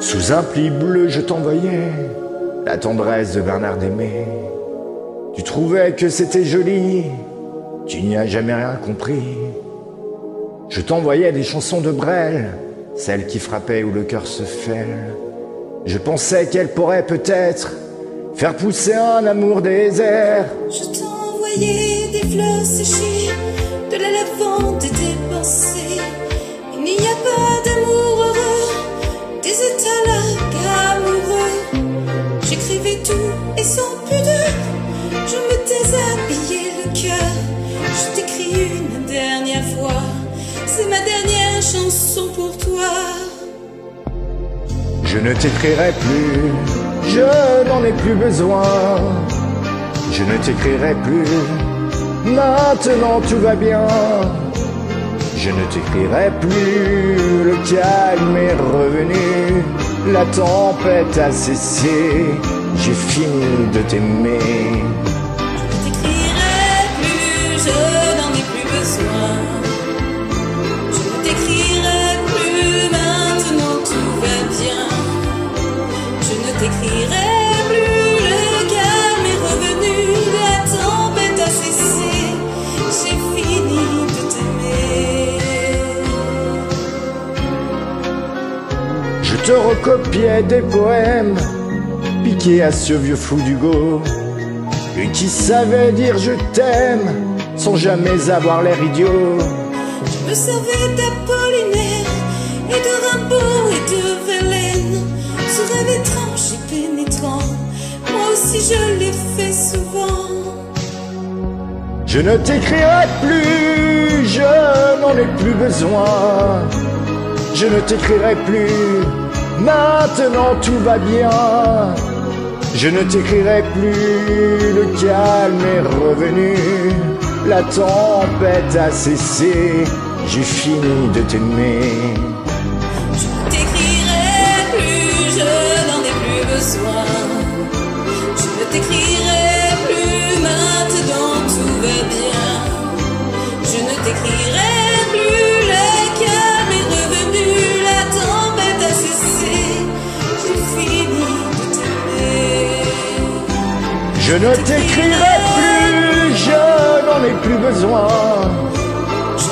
Sous un pli bleu, je t'envoyais la tendresse de Bernard Aimé. Tu trouvais que c'était joli, tu n'y as jamais rien compris. Je t'envoyais des chansons de Brel, celles qui frappaient où le cœur se fêle. Je pensais qu'elles pourraient peut-être faire pousser un amour désert. Je t'envoyais des fleurs séchées, sans pudeur, je me déshabillais le cœur. Je t'écris une dernière fois, c'est ma dernière chanson pour toi. Je ne t'écrirai plus, je n'en ai plus besoin. Je ne t'écrirai plus, maintenant tout va bien. Je ne t'écrirai plus, le calme est revenu, la tempête a cessé, j'ai fini de t'aimer. Je t'écrirai plus, je n'en ai plus besoin. Je ne t'écrirai plus, maintenant tout va bien. Je ne t'écrirai plus, le calme est revenu, la tempête a cessé, j'ai fini de t'aimer. Je te recopiais des poèmes, à ce vieux fou d'Hugo, lui qui savait dire je t'aime, sans jamais avoir l'air idiot. Je me servais d'Apollinaire et de Rimbaud et de Verlaine. Ce rêve étrange et pénétrant, moi aussi je l'ai fait souvent. Je ne t'écrirai plus, je n'en ai plus besoin. Je ne t'écrirai plus, maintenant tout va bien. Je ne t'écrirai plus, le calme est revenu. La tempête a cessé, j'ai fini de t'aimer. Je ne t'écrirai plus, je n'en ai plus besoin.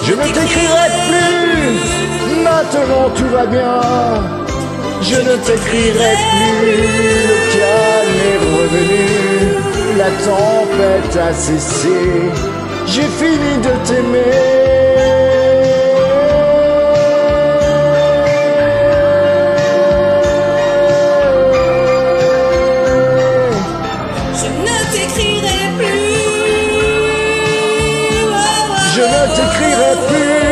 Je ne t'écrirai plus, maintenant tout va bien. Je ne t'écrirai plus, le calme est revenu, la tempête a cessé, j'ai fini de t'aimer. T'écrirai plus,